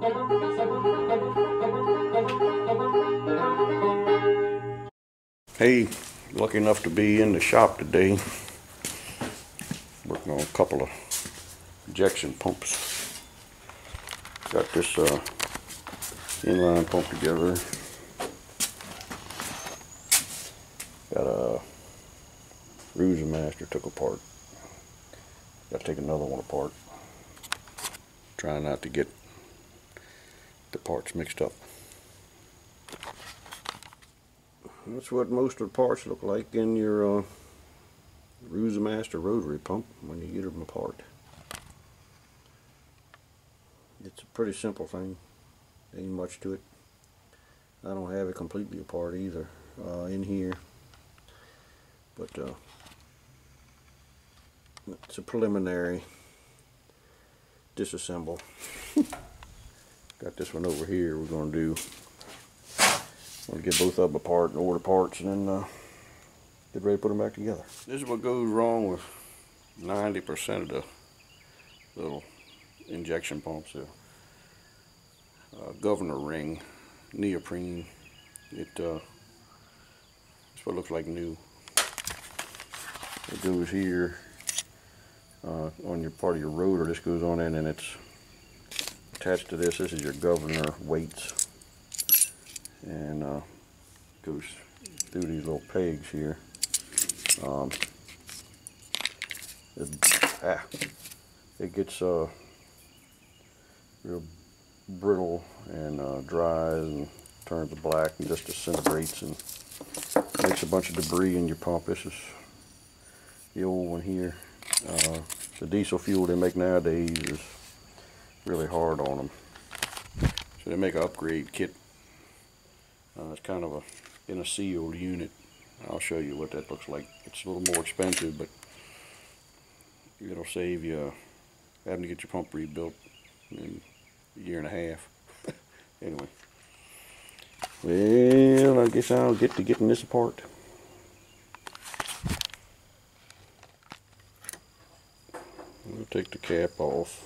Hey, lucky enough to be in the shop today. Working on a couple of injection pumps. Got this uh, inline pump together. Got a Roosa Master took apart. Got to take another one apart. Trying not to get the parts mixed up. That's what most of the parts look like in your uh, Master rotary pump when you get them apart. It's a pretty simple thing. Ain't much to it. I don't have it completely apart either uh, in here. But uh, it's a preliminary disassemble. Got this one over here we're going to do We'll get both of them apart and order parts and then uh, get ready to put them back together. This is what goes wrong with 90% of the little injection pumps. The uh, governor ring, neoprene. It uh, it's what looks like new. It goes here uh, on your part of your rotor. This goes on in and it's attached to this. This is your governor weights and uh, goes through these little pegs here. Um, it, ah, it gets uh, real brittle and uh, dries and turns black and just disintegrates and makes a bunch of debris in your pump. This is the old one here. Uh, the diesel fuel they make nowadays is really hard on them. So they make an upgrade kit uh, it's kind of a in a sealed unit. I'll show you what that looks like. It's a little more expensive, but it'll save you having to get your pump rebuilt in a year and a half. anyway. Well, I guess I'll get to getting this apart. We'll take the cap off.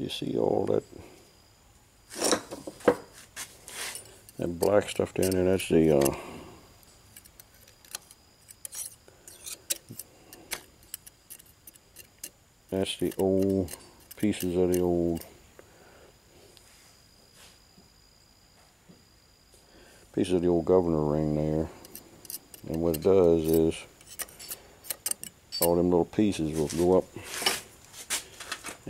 You see all that that black stuff down there that's the uh, that's the old pieces of the old pieces of the old governor ring there. And what it does is all them little pieces will go up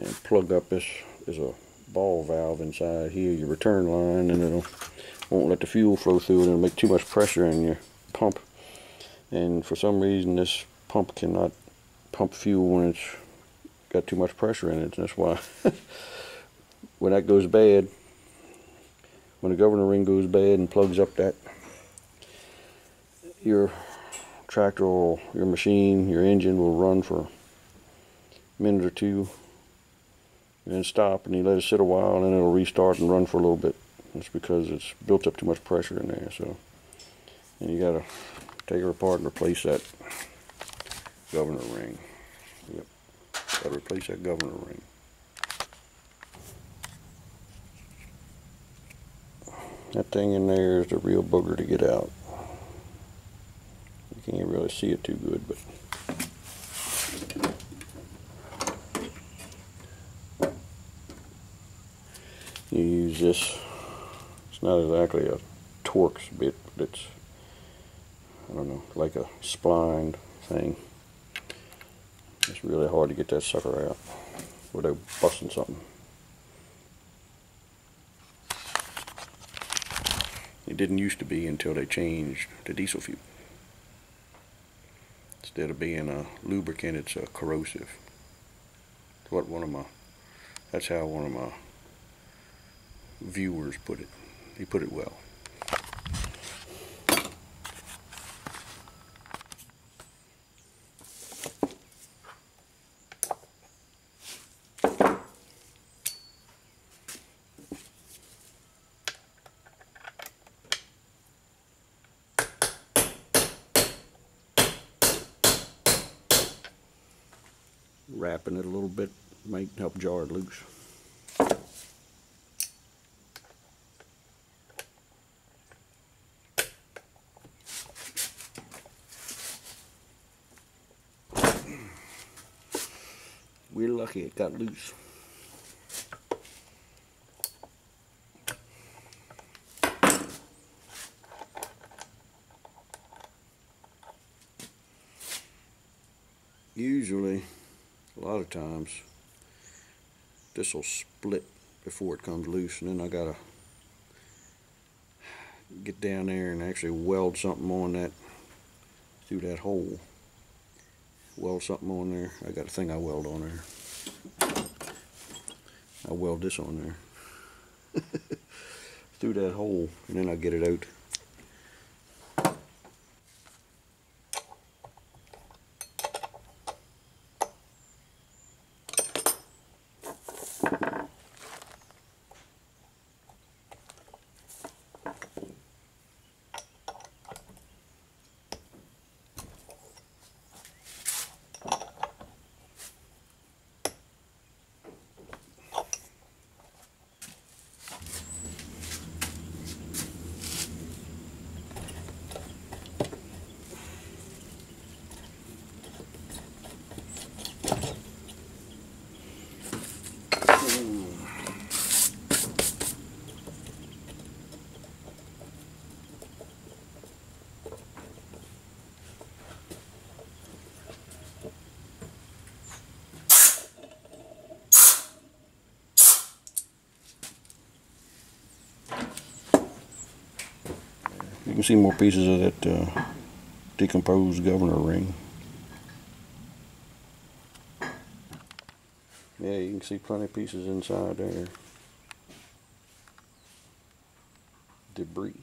and plug up this is a ball valve inside here your return line and it'll won't let the fuel flow through it it'll make too much pressure in your pump. And for some reason this pump cannot pump fuel when it's got too much pressure in it that's why when that goes bad when the governor ring goes bad and plugs up that your tractor or your machine your engine will run for a minute or two and then stop and you let it sit a while and then it'll restart and run for a little bit. It's because it's built up too much pressure in there. So and you gotta take it apart and replace that governor ring. Yep. Gotta replace that governor ring. That thing in there is the real booger to get out. You can't really see it too good, but use this. It's not exactly a Torx bit but it's I don't know like a splined thing. It's really hard to get that sucker out without busting something. It didn't used to be until they changed to diesel fuel. Instead of being a lubricant it's a corrosive. What one of my that's how one of my viewers put it. He put it well. wrapping it a little bit, might help jar it loose. We're lucky it got loose. Usually, a lot of times, this will split before it comes loose and then I gotta get down there and actually weld something on that through that hole weld something on there. I got a thing I weld on there. I weld this on there. Through that hole and then I get it out You can see more pieces of that uh, decomposed governor ring. Yeah, you can see plenty of pieces inside there. Debris.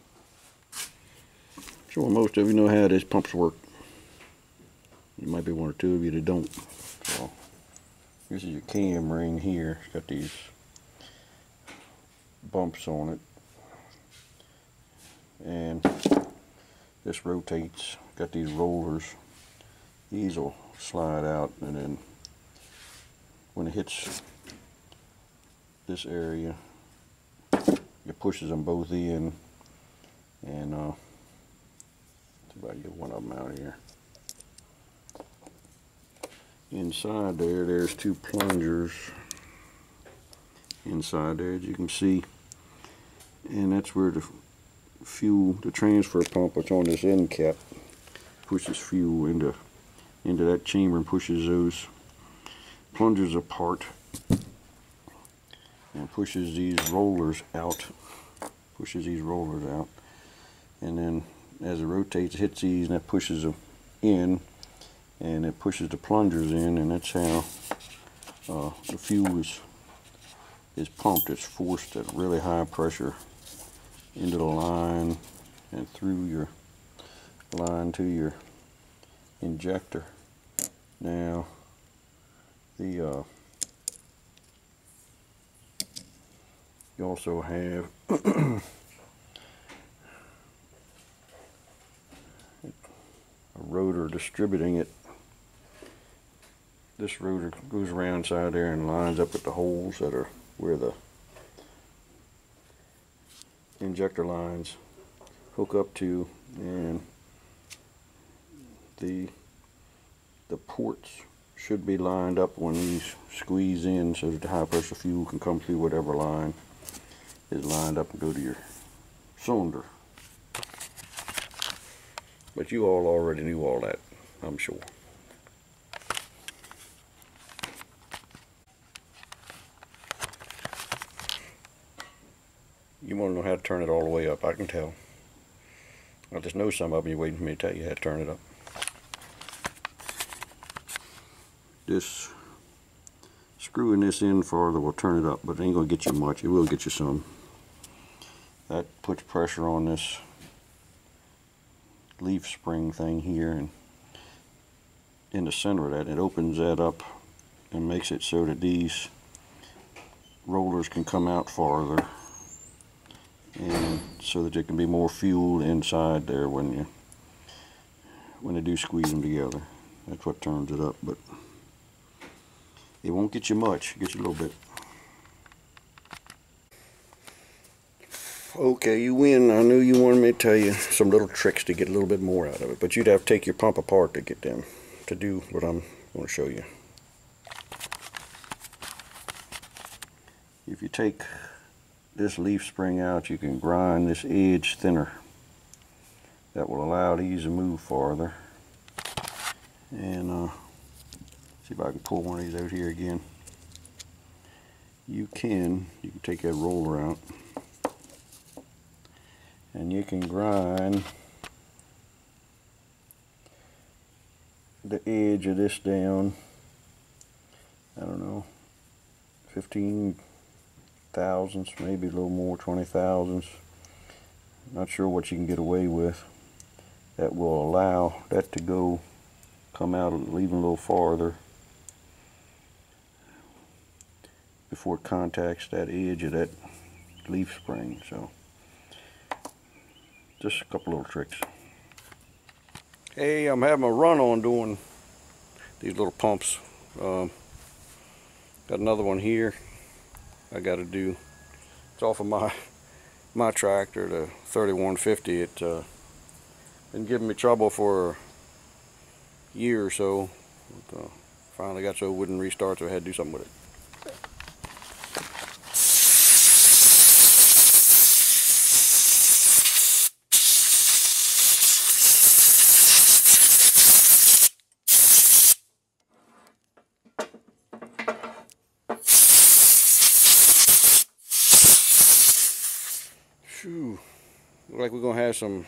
Sure, most of you know how these pumps work. There might be one or two of you that don't. So, this is your cam ring here. It's got these bumps on it and this rotates got these rollers. These will slide out and then when it hits this area it pushes them both in and uh, see if I get one of them out here. Inside there there's two plungers inside there as you can see and that's where the fuel, the transfer pump that's on this end cap pushes fuel into into that chamber and pushes those plungers apart and pushes these rollers out pushes these rollers out. And then as it rotates it hits these and that pushes them in and it pushes the plungers in and that's how uh, the fuel is is pumped. It's forced at really high pressure into the line and through your line to your injector. Now, the uh, you also have a rotor distributing it. This rotor goes around inside there and lines up with the holes that are where the injector lines hook up to and the the ports should be lined up when these squeeze in so that the high pressure fuel can come through whatever line is lined up and go to your cylinder. But you all already knew all that, I'm sure. You want to know how to turn it all the way up, I can tell. I just know some of you're waiting for me to tell you how to turn it up. This screwing this in farther will turn it up, but it ain't going to get you much. It will get you some. That puts pressure on this leaf spring thing here and in the center of that. It opens that up and makes it so that these rollers can come out farther so that there can be more fuel inside there when you when they do squeeze them together that's what turns it up but It won't get you much, get you a little bit. Okay, you win. I knew you wanted me to tell you some little tricks to get a little bit more out of it, but you'd have to take your pump apart to get them to do what I'm going to show you. If you take this leaf spring out, you can grind this edge thinner. That will allow these to move farther. And uh, see if I can pull one of these out here again. You can, you can take that roller out and you can grind the edge of this down I don't know 15 thousandths maybe a little more 20 thousandths not sure what you can get away with that will allow that to go come out even a little farther before it contacts that edge of that leaf spring so just a couple little tricks. Hey, I'm having a run on doing these little pumps. Um, got another one here. I got to do. It's off of my my tractor, the 3150. It uh, been giving me trouble for a year or so. But, uh, finally got so it wouldn't restart, so I had to do something with it. We're gonna have some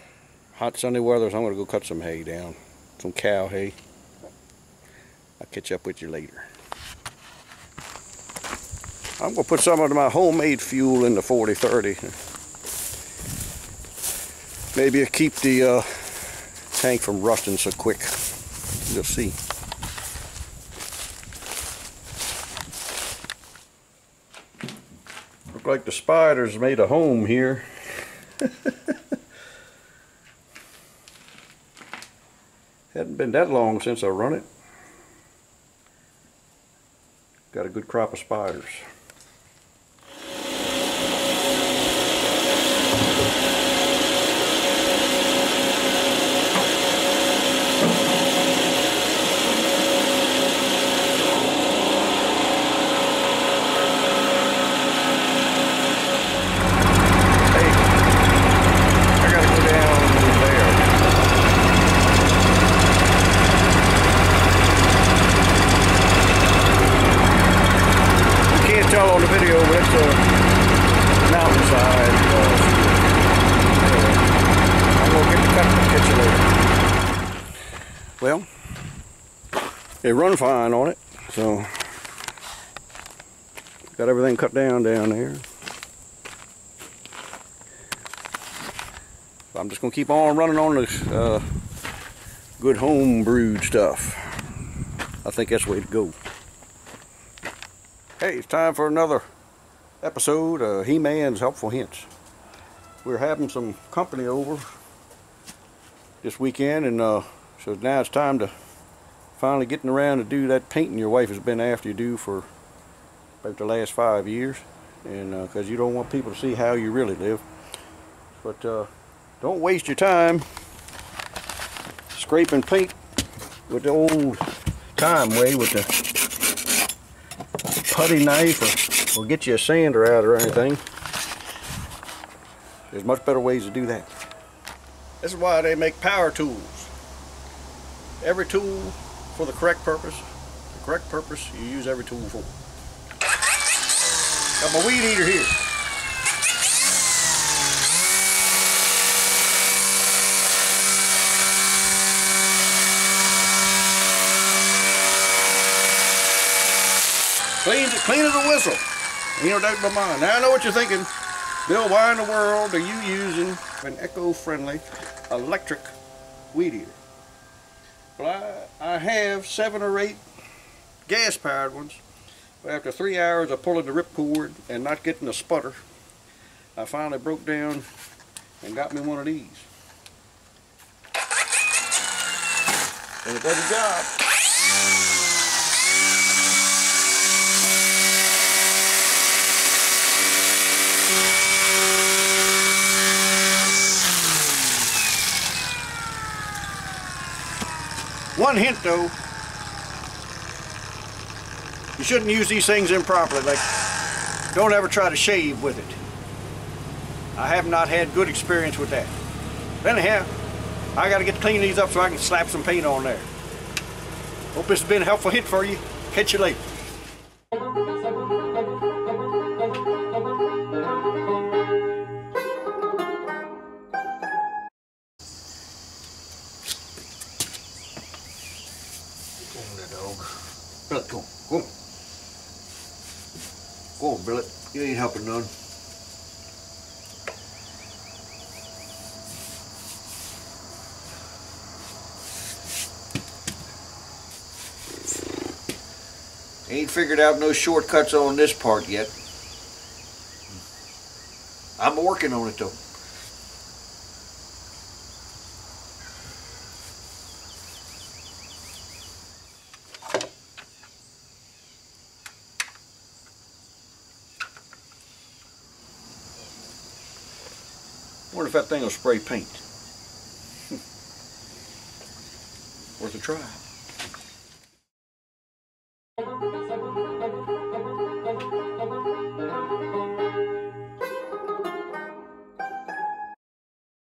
hot sunny weather, so I'm gonna go cut some hay down. Some cow hay. I'll catch up with you later. I'm gonna put some of my homemade fuel in the 4030. Maybe it'll keep the uh, tank from rusting so quick. You'll see. Look like the spiders made a home here. been that long since I run it. Got a good crop of spiders. It run fine on it, so got everything cut down down there. I'm just gonna keep on running on this uh, good home brewed stuff. I think that's the way to go. Hey, it's time for another episode of He-Man's Helpful Hints. We're having some company over this weekend and uh, so now it's time to finally getting around to do that painting your wife has been after you do for about the last five years. And because uh, you don't want people to see how you really live. But uh, don't waste your time scraping paint with the old time way with the putty knife or, or get you a sander out or anything. There's much better ways to do that. This is why they make power tools every tool for the correct purpose. The correct purpose you use every tool for. Got my weed eater here. Clean, clean as a whistle. No doubt in my mind. Now I know what you're thinking. Bill, why in the world are you using an eco-friendly electric weed eater? Well, I, I have seven or eight gas-powered ones. But after three hours of pulling the ripcord and not getting a sputter, I finally broke down and got me one of these. And it does the job. One hint though, you shouldn't use these things improperly. Like, don't ever try to shave with it. I have not had good experience with that. Anyhow, I gotta get to clean these up so I can slap some paint on there. Hope this has been a helpful hint for you. Catch you later. Billet, on. Go on, Billet. You ain't helping none. Ain't figured out no shortcuts on this part yet. I'm working on it though. Wonder if that thing will spray paint. Worth a try.